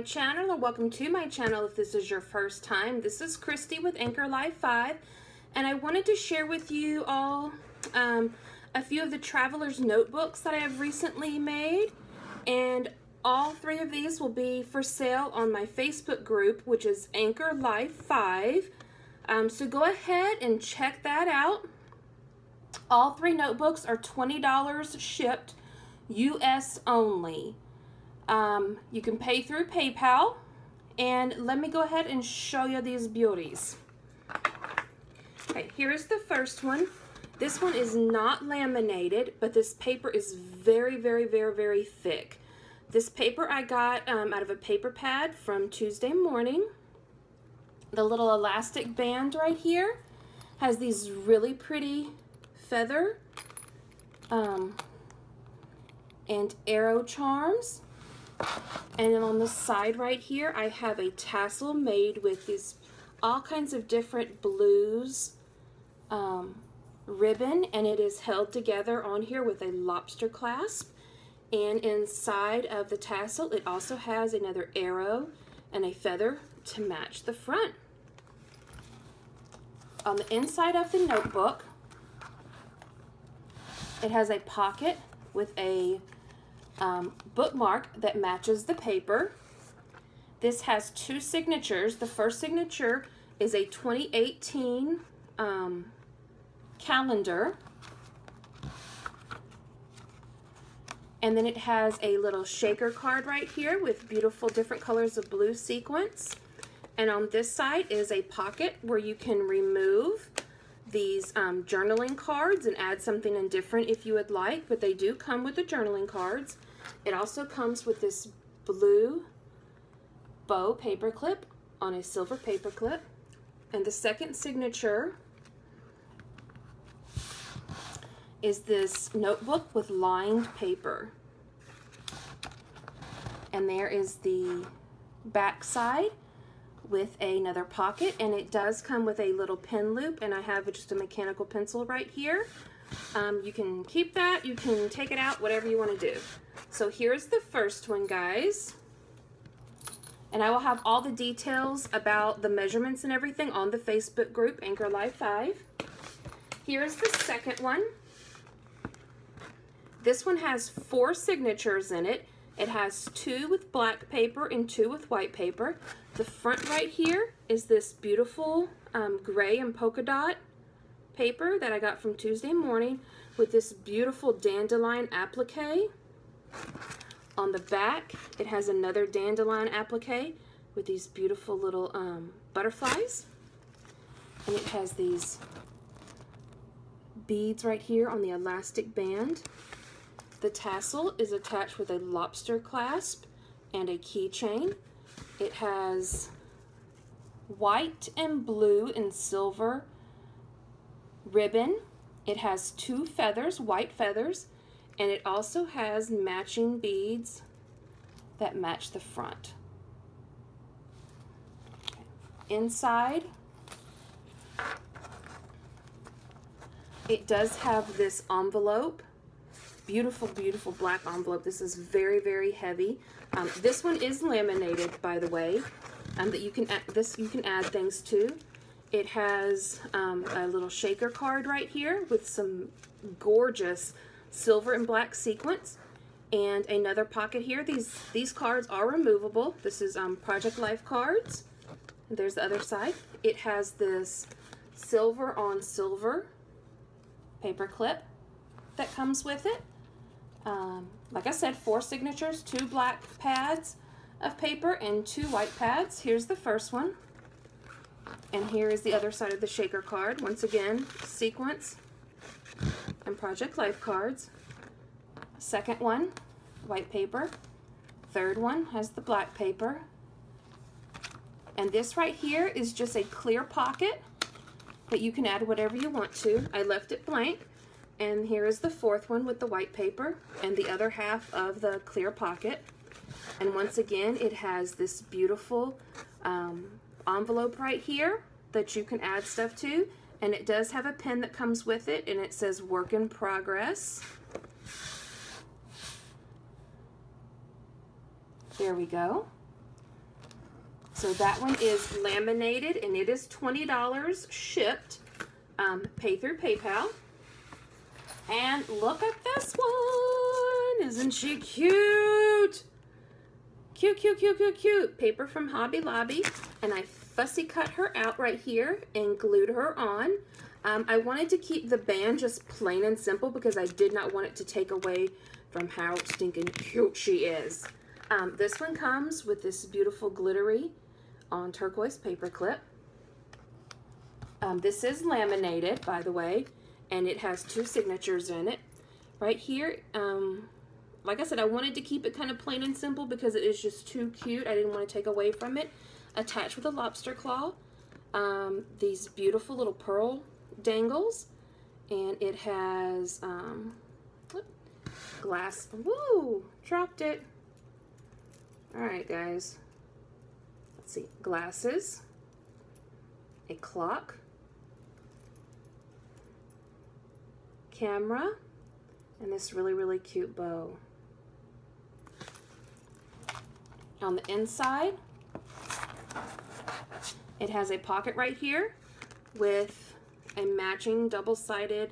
my channel or welcome to my channel if this is your first time. This is Christy with Anchor Life 5 and I wanted to share with you all um, a few of the traveler's notebooks that I have recently made and all three of these will be for sale on my Facebook group which is Anchor Life 5. Um, so go ahead and check that out. All three notebooks are $20 shipped US only. Um, you can pay through PayPal. And let me go ahead and show you these beauties. Okay, here's the first one. This one is not laminated, but this paper is very, very, very, very thick. This paper I got um, out of a paper pad from Tuesday morning. The little elastic band right here has these really pretty feather um, and arrow charms. And then on the side right here, I have a tassel made with these all kinds of different blues um, ribbon, and it is held together on here with a lobster clasp. And inside of the tassel, it also has another arrow and a feather to match the front. On the inside of the notebook, it has a pocket with a um, bookmark that matches the paper. This has two signatures. The first signature is a 2018 um, calendar. And then it has a little shaker card right here with beautiful different colors of blue sequins. And on this side is a pocket where you can remove these um, journaling cards and add something in different if you would like, but they do come with the journaling cards. It also comes with this blue bow paper clip on a silver paper clip. And the second signature is this notebook with lined paper. And there is the back side with another pocket and it does come with a little pen loop and I have just a mechanical pencil right here. Um, you can keep that, you can take it out, whatever you want to do. So here's the first one, guys. And I will have all the details about the measurements and everything on the Facebook group, Anchor Life 5. Here's the second one. This one has four signatures in it. It has two with black paper and two with white paper. The front right here is this beautiful um, gray and polka dot paper that I got from Tuesday morning with this beautiful dandelion applique. On the back, it has another dandelion applique with these beautiful little um, butterflies. And it has these beads right here on the elastic band. The tassel is attached with a lobster clasp and a keychain. It has white and blue and silver ribbon. It has two feathers, white feathers, and it also has matching beads that match the front. Inside, it does have this envelope beautiful, beautiful black envelope. This is very, very heavy. Um, this one is laminated, by the way, um, that you can add, this you can add things to. It has um, a little shaker card right here with some gorgeous silver and black sequins and another pocket here. These these cards are removable. This is um, Project Life cards. There's the other side. It has this silver on silver paper clip that comes with it. Um, like I said, four signatures, two black pads of paper and two white pads. Here's the first one. And here is the other side of the shaker card. Once again, sequins and Project Life cards. Second one, white paper. Third one has the black paper. And this right here is just a clear pocket, but you can add whatever you want to. I left it blank. And here is the fourth one with the white paper and the other half of the clear pocket. And once again, it has this beautiful um, envelope right here that you can add stuff to. And it does have a pen that comes with it and it says work in progress. There we go. So that one is laminated and it is $20 shipped. Um, pay through PayPal. And look at this one. Isn't she cute? Cute, cute, cute, cute, cute. Paper from Hobby Lobby. And I fussy cut her out right here and glued her on. Um, I wanted to keep the band just plain and simple because I did not want it to take away from how stinking cute she is. Um, this one comes with this beautiful glittery on turquoise paper clip. Um, this is laminated, by the way, and it has two signatures in it. Right here, um, like I said, I wanted to keep it kind of plain and simple because it is just too cute. I didn't want to take away from it. Attached with a lobster claw, um, these beautiful little pearl dangles, and it has um, glass. Woo! Dropped it. All right, guys. Let's see. Glasses, a clock, camera, and this really, really cute bow. On the inside, it has a pocket right here with a matching double-sided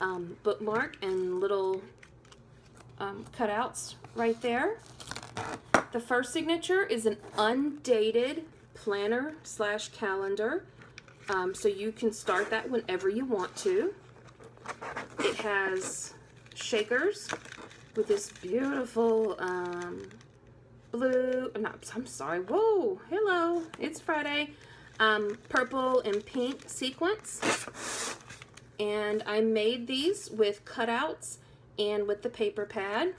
um, bookmark and little um, cutouts right there. The first signature is an undated planner slash calendar. Um, so you can start that whenever you want to. It has shakers with this beautiful um, blue, not, I'm sorry, whoa, hello, it's Friday, um, purple and pink sequins. And I made these with cutouts and with the paper pad.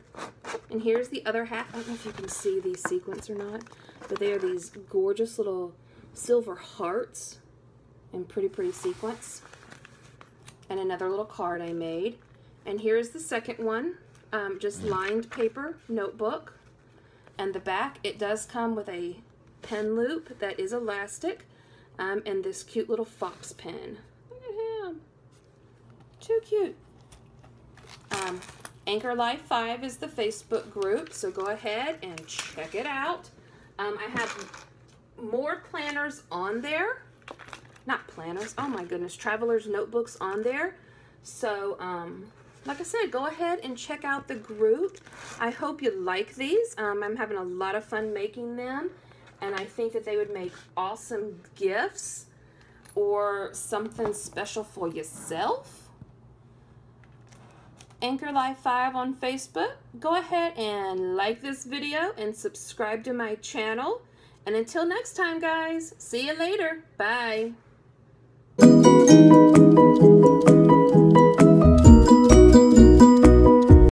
And here's the other half. I don't know if you can see these sequins or not, but they are these gorgeous little silver hearts and pretty, pretty sequins. And another little card I made. And here's the second one, um, just lined paper notebook. And the back, it does come with a pen loop that is elastic um, and this cute little fox pen. Look at him. Too cute. Um, Anchor Life 5 is the Facebook group, so go ahead and check it out. Um, I have more planners on there. Not planners, oh my goodness, traveler's notebooks on there. So, um, like I said, go ahead and check out the group. I hope you like these. Um, I'm having a lot of fun making them, and I think that they would make awesome gifts or something special for yourself. Anchor Life 5 on Facebook. Go ahead and like this video and subscribe to my channel. And until next time, guys, see you later. Bye.